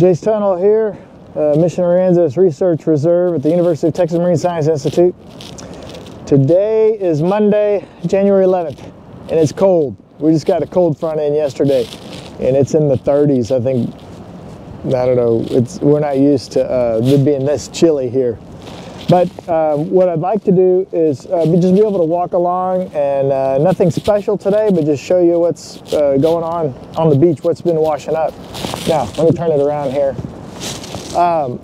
Jace Tunnell here, uh, Mission Aransas Research Reserve at the University of Texas Marine Science Institute. Today is Monday, January 11th, and it's cold. We just got a cold front in yesterday, and it's in the 30s. I think, I don't know, it's we're not used to uh, being this chilly here. But um, what I'd like to do is uh, just be able to walk along and uh, nothing special today, but just show you what's uh, going on on the beach, what's been washing up. Now, let me turn it around here. Um,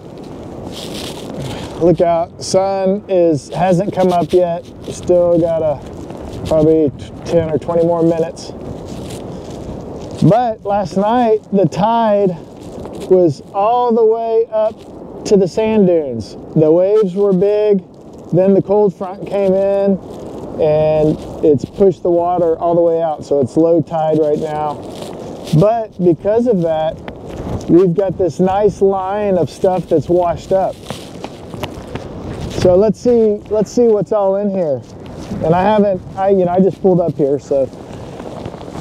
look out, sun is hasn't come up yet. Still got a probably 10 or 20 more minutes. But last night, the tide was all the way up to the sand dunes. The waves were big, then the cold front came in and it's pushed the water all the way out. So it's low tide right now. But because of that, we've got this nice line of stuff that's washed up. So let's see, let's see what's all in here. And I haven't, I you know, I just pulled up here, so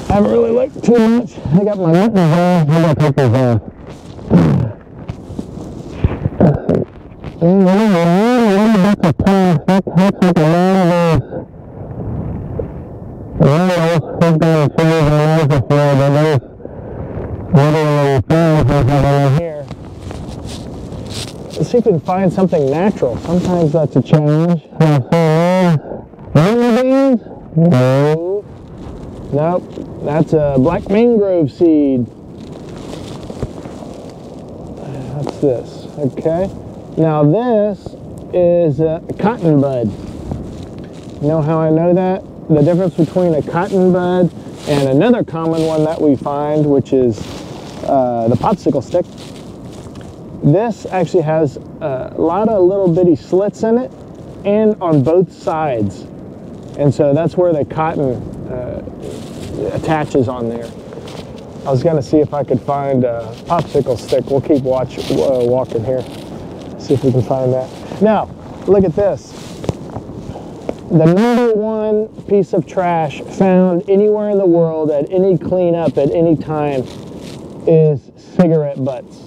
I haven't really looked too much. I got my mittens on, I got papers on. Let's see if we can find something natural. Sometimes that's a challenge. No. Nope. That's a black mangrove seed. What's this? Okay. Now this is a cotton bud. You know how I know that? The difference between a cotton bud and another common one that we find, which is uh, the popsicle stick. This actually has a lot of little bitty slits in it and on both sides. And so that's where the cotton uh, attaches on there. I was gonna see if I could find a popsicle stick. We'll keep watch, uh, walking here. See if we can find that. Now, look at this. The number one piece of trash found anywhere in the world at any cleanup at any time is cigarette butts.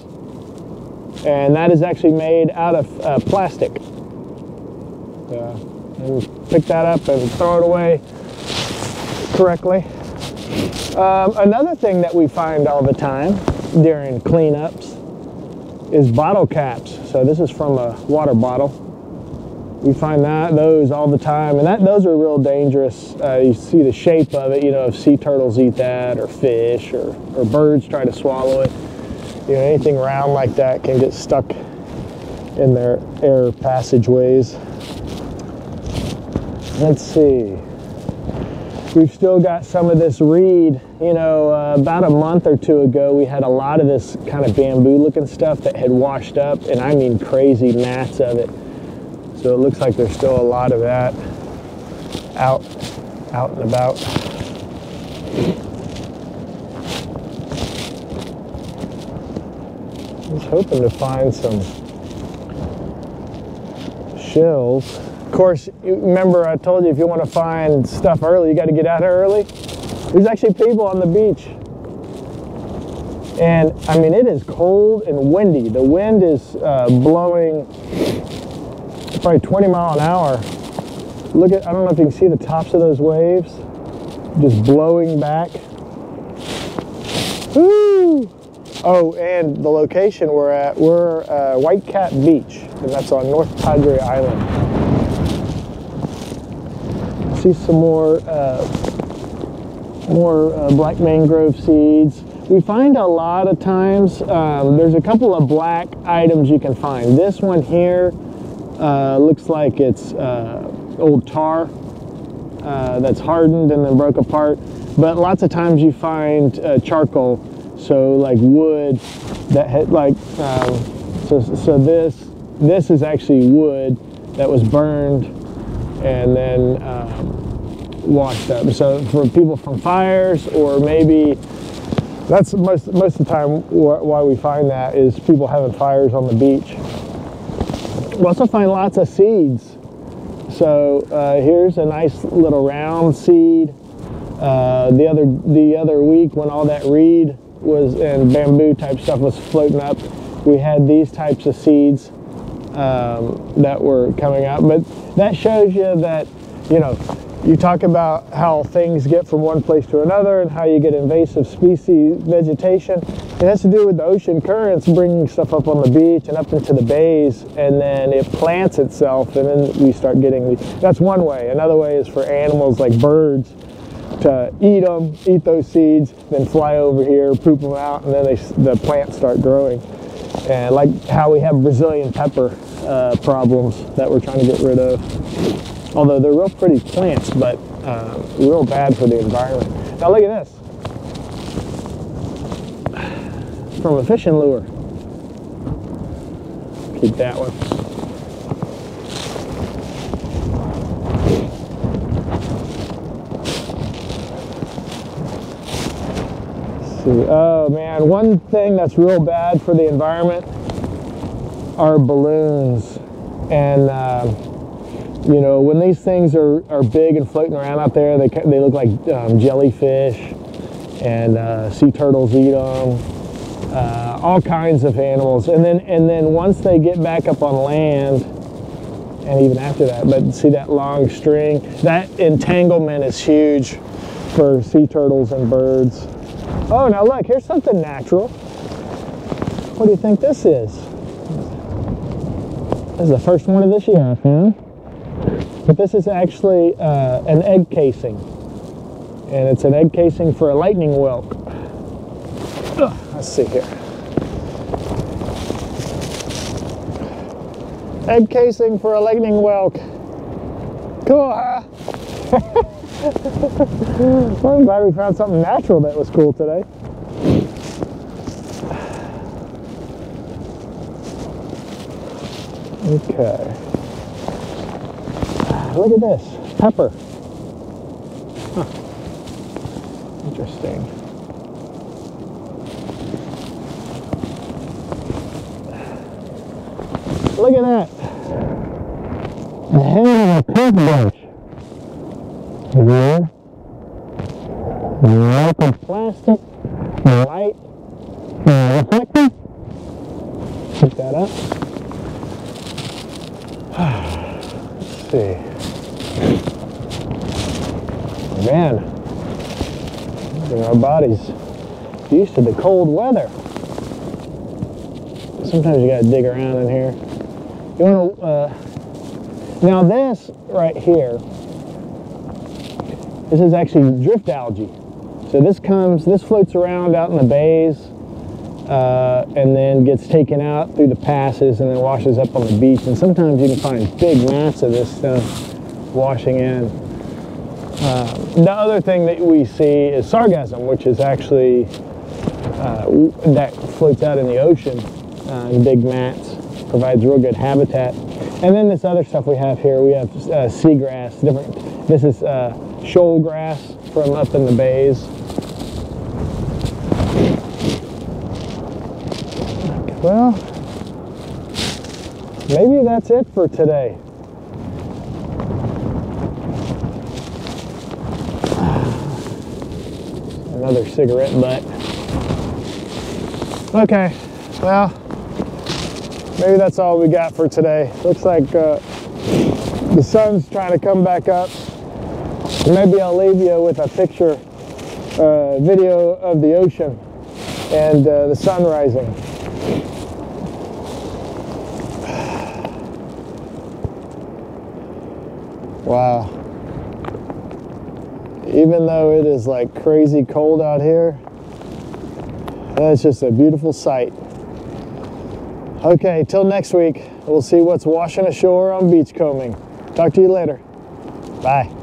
And that is actually made out of uh, plastic. Uh, and pick that up and throw it away correctly. Um, another thing that we find all the time during cleanups is bottle caps. So this is from a water bottle. We find that those all the time, and that those are real dangerous. Uh, you see the shape of it, you know, if sea turtles eat that, or fish, or, or birds try to swallow it. You know, anything round like that can get stuck in their air passageways. Let's see. We've still got some of this reed. You know, uh, about a month or two ago, we had a lot of this kind of bamboo looking stuff that had washed up, and I mean crazy mats of it. So it looks like there's still a lot of that out, out and about. I was hoping to find some shells. Of course, remember I told you if you want to find stuff early, you got to get out here early. There's actually people on the beach. And I mean, it is cold and windy. The wind is uh, blowing probably 20 mile an hour. Look at, I don't know if you can see the tops of those waves just blowing back. Oh, and the location we're at, we're uh, Whitecap Beach, and that's on North Padre Island. See some more, uh, more uh, black mangrove seeds. We find a lot of times, um, there's a couple of black items you can find. This one here, uh, looks like it's uh, old tar that's hardened and then broke apart. But lots of times you find charcoal, so like wood that had like, um, so, so this, this is actually wood that was burned and then um, washed up. So for people from fires or maybe that's most most of the time why we find that is people having fires on the beach we also find lots of seeds. So uh, here's a nice little round seed. Uh, the other the other week when all that reed was and bamboo type stuff was floating up, we had these types of seeds um, that were coming out. But that shows you that, you know, you talk about how things get from one place to another and how you get invasive species vegetation. It has to do with the ocean currents bringing stuff up on the beach and up into the bays, and then it plants itself, and then we start getting. The, that's one way. Another way is for animals like birds to eat them, eat those seeds, then fly over here, poop them out, and then they, the plants start growing. And like how we have Brazilian pepper uh, problems that we're trying to get rid of. Although they're real pretty plants, but uh, real bad for the environment. Now look at this. From a fishing lure. Keep that one. Oh man, one thing that's real bad for the environment are balloons. And uh, you know, when these things are, are big and floating around out there, they, they look like um, jellyfish and uh, sea turtles eat them, uh, all kinds of animals. And then, and then once they get back up on land, and even after that, but see that long string, that entanglement is huge for sea turtles and birds. Oh, now look, here's something natural. What do you think this is? This is the first one of this year I found. But this is actually uh, an egg casing. And it's an egg casing for a lightning whelk. Ugh, let's see here. Egg casing for a lightning whelk. Cool, huh? well, I'm glad we found something natural that was cool today. Okay. Look at this, pepper. Huh. Interesting. Look at that. A head of a pig bush here. Local plastic, light, reflector. Pick that up. See. Man, our bodies used to the cold weather. Sometimes you gotta dig around in here. You wanna, uh, now this right here this is actually drift algae. So this comes, this floats around out in the bays uh, and then gets taken out through the passes and then washes up on the beach. And sometimes you can find big mats of this stuff washing in. Uh, the other thing that we see is sargassum, which is actually uh, that floats out in the ocean uh, in big mats, provides real good habitat. And then this other stuff we have here, we have uh, seagrass, different, this is shoal grass from up in the bays. Well, maybe that's it for today. Another cigarette butt. Okay, well, maybe that's all we got for today. Looks like uh, the sun's trying to come back up. Maybe I'll leave you with a picture, uh, video of the ocean and uh, the sun rising. Wow. Even though it is like crazy cold out here, that's just a beautiful sight. Okay, till next week, we'll see what's washing ashore on beachcombing. Talk to you later. Bye.